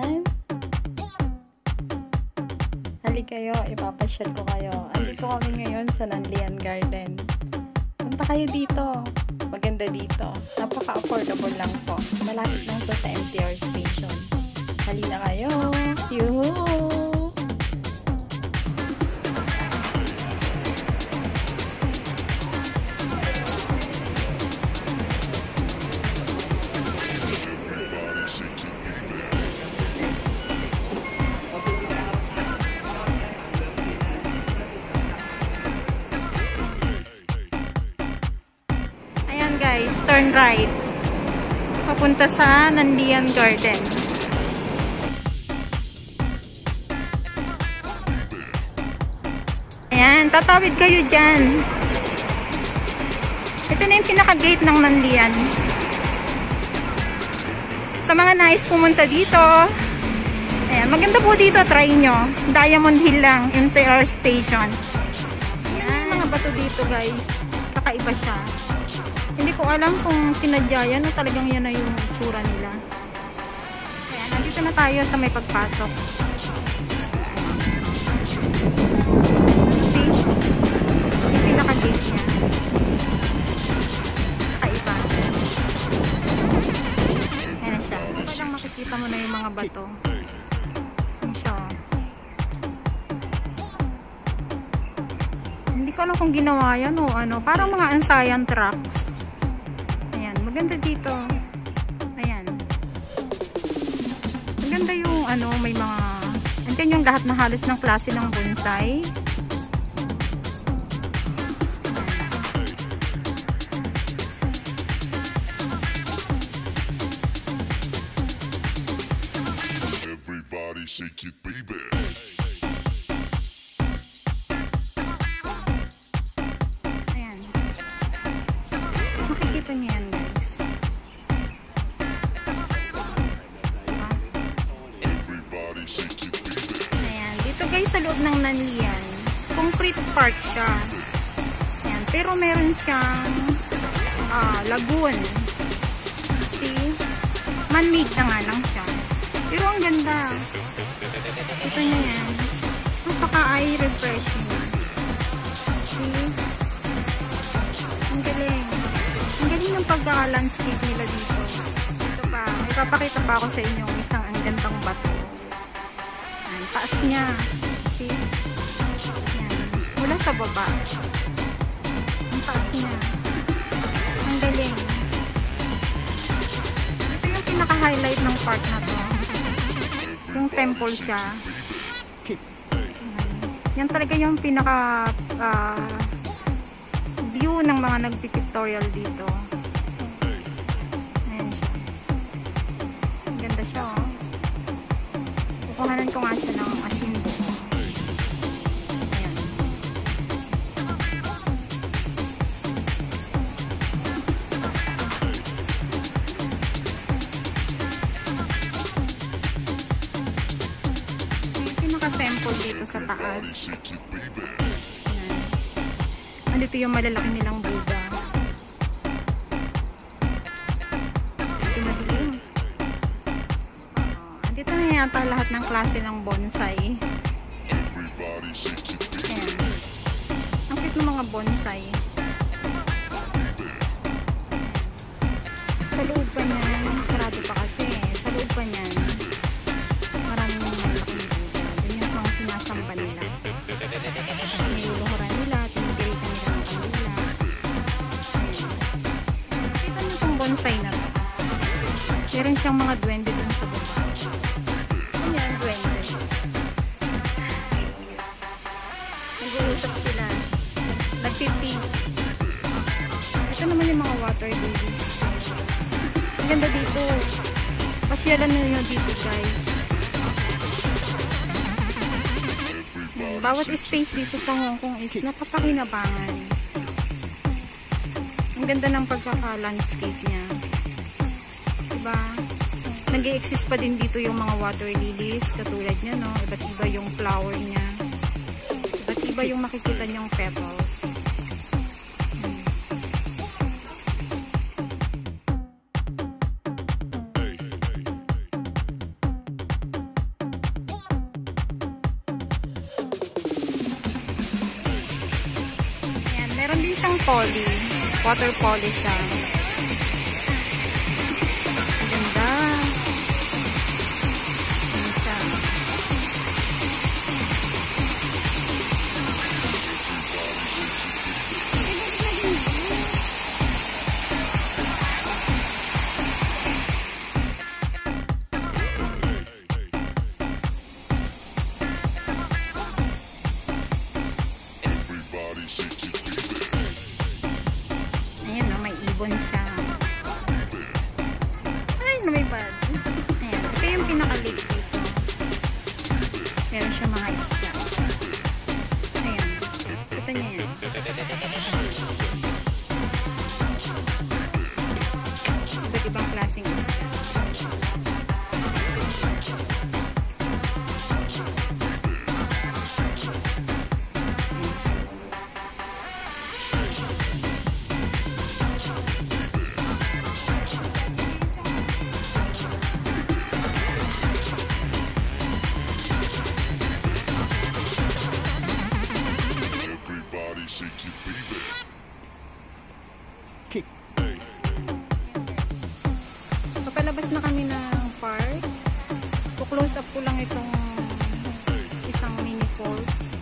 time. Halika kayo, ipapasyal ko kayo. Andito kami ngayon sa Nanlian Garden. Punta kayo dito. Maganda dito. Napaka-affordable lang po. Malapit lang po sa MTR station. Halina kayo. Turn right. Papunta sa Nandian Garden. Ayan, tatawid kayo dyan. Ito na yung pinaka-gate ng Nandian. Sa mga nais pumunta dito, ayan, maganda po dito, try nyo. Diamond Hill lang, MTR Station. Ayan, mga bato dito guys. Kakaiba siya. Hindi ko alam kung sinadya yan o talagang yan na yung tsura nila. Ayan, nandito na tayo sa may pagpasok. See? Yung pinaka-gate niya. Kakaiba. Ayan na siya. Mo na yung mga bato. Oh. Hindi ko alam kung ginawa yan o ano. Parang mga ansayan tracks. Maganda dito. Ayan. Maganda yung ano, may mga Andiyan yung lahat na halos ng klase ng bonsai. Everybody shake it, baby. Sa loob ng Nanlian, concrete park siya. Ayan. Pero meron siyang ah, lagoon. See? Man-made na nga lang siya. Pero ang ganda. Ito niya yan. Napaka-eye refreshing. Ang galing. Ang galing ng pagkaka-landscape nila dito. Ito pa. May papakita pa ako sa inyo isang ang gandang bato. Ayan, taas niya. Ayan. Mula sa baba. Ang taas niya. Ang galing. Ito yung pinaka-highlight ng park na to. Yung temple siya. Yan talaga yung pinaka ah, view ng mga nagpipictorial dito. Ayan siya. Ganda siya oh. Kukuhanan ko nga siya ng May pinaka-temple dito sa taas. Ayan. Andito yung malalaki nilang Buddha. Ito na dilim. Oo. Andito na yata lahat ng klase ng bonsai. Ayan. Ang cute ng mga bonsai. Sa loob pa niyan, sarado pa kasi. Sa loob pa niyan, Meron siyang mga duwende dun sa baba. Ayan, duwende. Nag-uusap sila. Nagpipi. Ito naman yung mga water lilies. Ang ganda dito. Pasyalan nyo dito guys. Bawat space dito sa Hong Kong is napapakinabangan. Ang ganda ng pagkaka-landscape niya. Diba? ba? nag exist pa din dito yung mga water lilies, katulad niya, no? Iba't iba yung flower niya. Iba't iba yung makikita niyong petals. Ayan, meron din siyang poly. Water poly siya. Johnny Cash. Papalabas na kami ng park. Kuklose up ko lang itong isang mini falls.